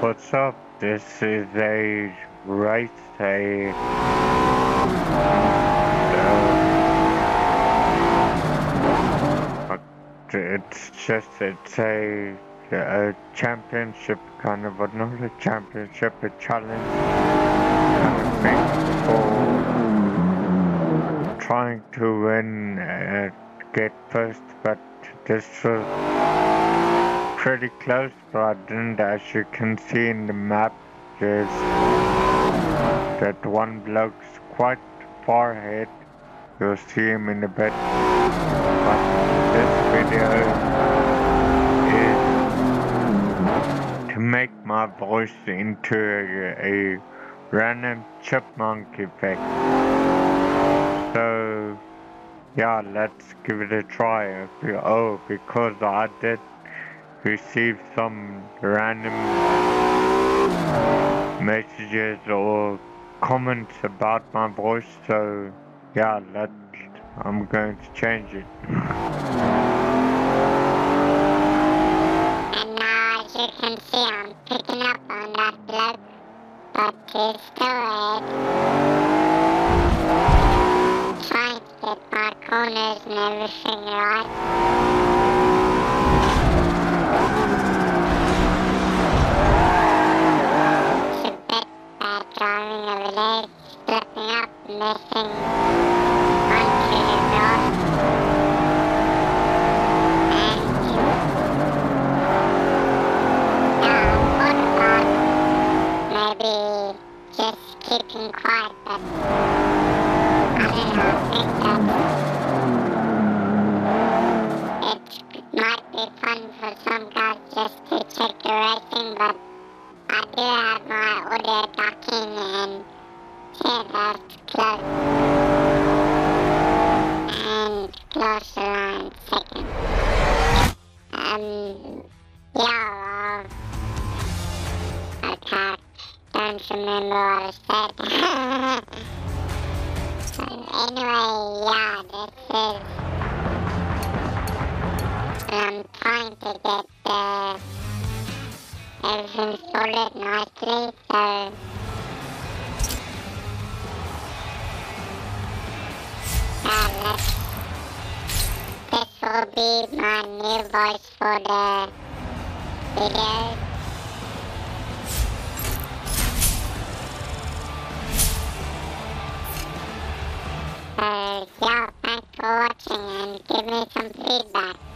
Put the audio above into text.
What's up? This is a a uh, it's just it's a, a championship kind of, but not a championship, a challenge kind of thing for trying to win, uh, get first, but this was pretty close, but as you can see in the map, there's that one bloke's quite far ahead. You'll see him in a bit. But this video is to make my voice into a, a random chipmunk effect. So yeah, let's give it a try. Oh, because I did receive some random messages or comments about my voice, so yeah, let I'm going to change it. And now, as you can see, I'm picking up on that bloke, but he's still red. Trying to get my corners and everything right. Maybe just keeping quiet, but I don't know, think that it. Might be fun for some guys just to check the racing, but I do have my that's close. And close around second. Um, yeah, well, okay, don't remember what I said. So anyway, yeah, this is. I'm trying to get uh, everything sorted nicely, so. Will be my new voice for the video. So, yeah, thanks for watching and give me some feedback.